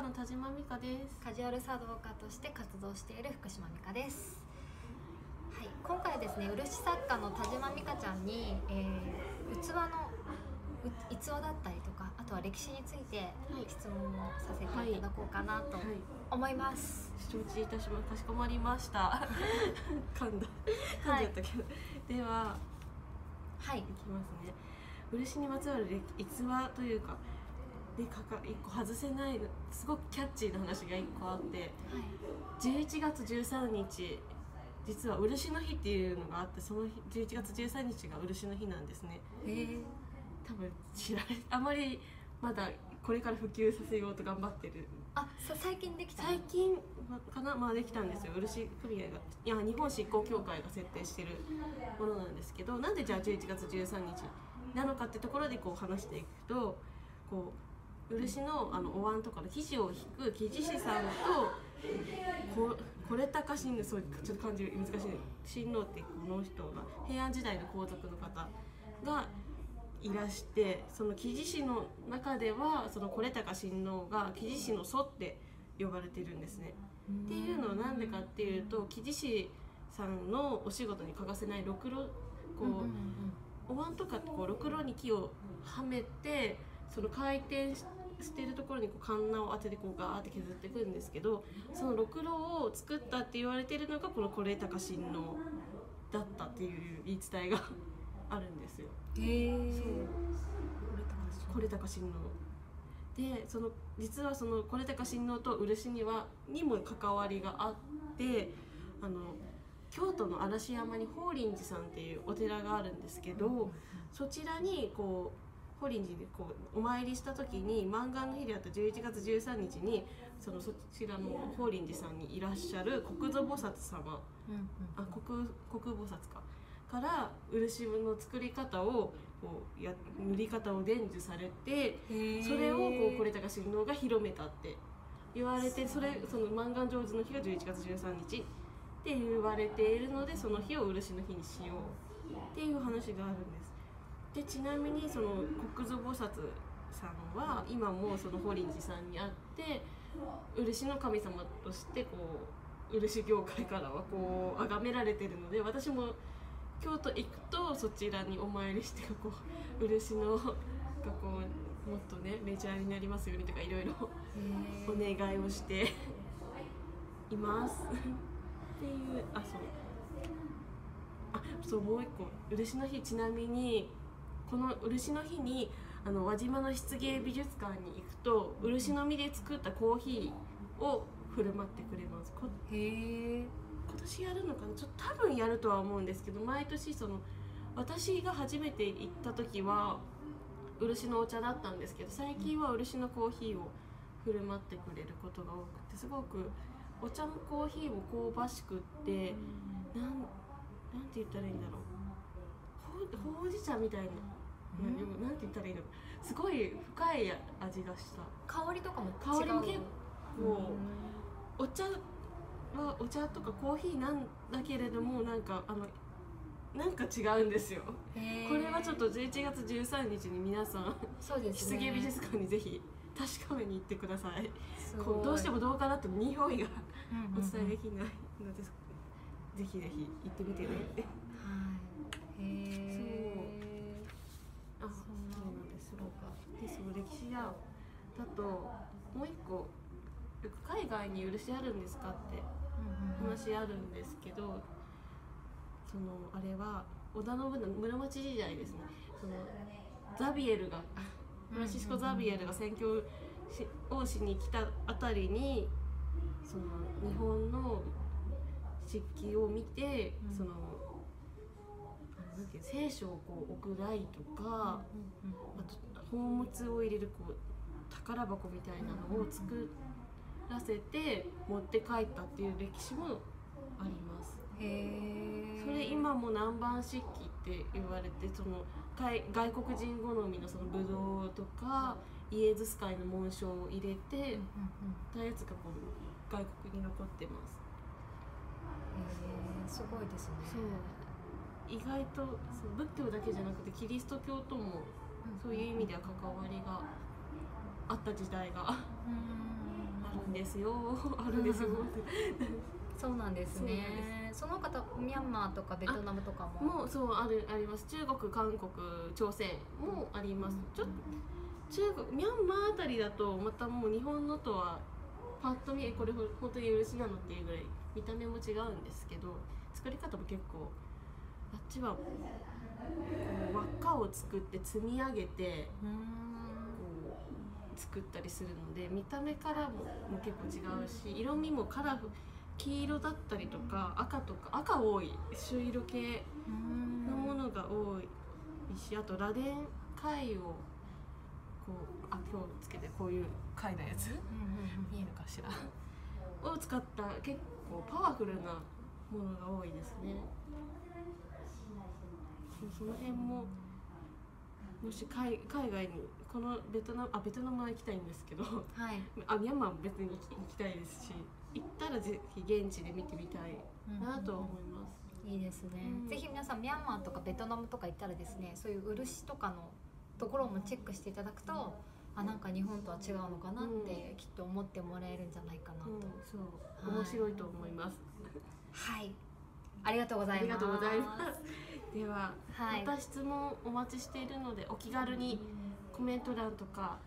の田島美香です。カジュアル茶道家として活動している福島美香です。はい、今回ですね漆作家の田島美香ちゃんに、えー、器のう逸話だったりとかあとは歴史について質問をさせていただこうかなと思います、承知いたしまかしこまりました。噛んだ。噛んじゃったけど、でははい。いきますね。漆にまつわる歴逸話というかでかか一個外せないすごくキャッチーな話が一個あって11月13日実は漆の日っていうのがあってその日11月13日が漆の日なんですね。多分知られあまりまだこれから普及させようと頑張ってる。あさ最近できた最近かな？まあできたんですよ。漆組合がいや日本執行協会が設定してるものなんですけどなんでじゃあ11月13日なのかってところでこう話していくとこう漆の？あのお椀とかの生地を引く生地師さんとここれ高親王そうちょっと漢字難しい親王ってこの人が平安時代の皇族の方がいらしてその木地師の中ではその是高親王が木地師の祖って呼ばれてるんですね。っていうのはなんでかっていうと木地師さんのお仕事に欠かせないろくろこう、うんうんうんお椀とかこうろくろに木をはめてその回転ししてるところにこうカンナを当ててこうガーって削っていくんですけどそのろくろを作ったって言われてるのがこの是高親王だったっていう言い伝えが あるんですよ。へえそう。これ高親王でその実はその是高親王と漆にはにも関わりがあってあの京都の嵐山に法輪寺さんっていうお寺があるんですけど、そちらにこう法輪寺にこうお参りした時に満願の日であった11月13日にそのそちらの法輪寺さんにいらっしゃる国土菩薩様うんうん。あ国国菩薩かから漆の作り方をこうや塗り方を伝授されてそれをこう是高親王が広めたって言われてそれその満願成就の日が11月13日って言われているのでその日を漆の日にしようっていう話があるんですでちなみにその国土菩薩さんは今もその法輪寺さんにあって漆の神様としてこう漆業界からはこう崇められてるので私も京都行くとそちらにお参りしてこう漆のがこうもっとねメジャーになりますようにとかいろいろお願いをしています。っていうあそう。あそうもう一個。漆の日ちなみにこの漆の日にあの輪島の漆芸美術館に行くと漆の実で作ったコーヒーを振る舞ってくれます。こへえ今年やるのかな？ちょっと多分やるとは思うんですけど毎年その私が初めて行った時は漆のお茶だったんですけど最近は漆のコーヒーを振る舞ってくれることが多くてすごくお茶もコーヒーも香ばしくってなんなんて言ったらいいんだろうほうじ茶みたいな、うん？て言ったらいいの？かすごい深い味がした。香りとかも香りも結構うん。お茶はお茶とかコーヒーなんだけれどもなんかあのなんか違うんですよ。これはちょっと11月13日に皆さんそうですね。漆芸美術館にぜひ確かめに行ってください。うどうしてもどうかなって匂いがうんうんうん。お伝えできないので、ぜひぜひ行ってみてね。はい。へえあそうなんです。でその歴史やだともう一個よく海外に漆あるんですかって話あるんですけどそのあれは織田信長室町時代ですね。そのザビエルがフランシスコ・ザビエルが宣教しをしに来たあたりにその日本の漆器を見て、うんそのあのなんていう聖書をこう置く台とか、あと宝物を入れるこう宝箱みたいなのを作らせて持って帰ったっていう歴史もあります。それ今も南蛮漆器って言われてその外外国人好みのそのブドウとかイエズス会の紋章を入れてうんうんうんたやつがこう外国に残ってます。へえすごいですね。そう。意外とそう仏教だけじゃなくてキリスト教ともそういう意味では関わりがあった時代があうんですよ。あるんですよ。そうなんですね。その方ミャンマーとかベトナムとかも？もうそうあるあります。中国韓国朝鮮もあります。ちょっと中国ミャンマーあたりだとまたもう日本のとはパッと見えこれほ本当に漆なのっていうぐらい見た目も違うんですけど作り方も結構あっちはこう輪っかを作って積み上げてこう作ったりするので見た目からもも結構違うし色味もカラフ黄色だったりとか赤とか赤多い朱色系のものが多いしあと螺鈿貝をこうあ今日つけてこういう貝のやつ？見えるかしら？を使った結構パワフルなものが多いですね。その辺ももし海海外にこのベトナムあベトナムは行きたいんですけどはい。あミャンマーも別に行き行きたいですし行ったらぜひ現地で見てみたいなと思います。いいですね、うん。ぜひ皆さんミャンマーとかベトナムとか行ったらですねそういう漆とかのところもチェックしていただくとあなんか日本とは違うのかなってきっと思ってもらえるんじゃないかなと、うん、そう。はい。面白いと思います。はい。ありがとうございます。ありがとうございます。では、はい。また質問お待ちしているのでお気軽にコメント欄とか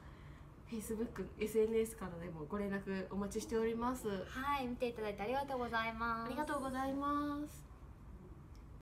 Facebook、SNS からでもご連絡お待ちしております。はい。見ていただいてありがとうございます。ありがとうございます。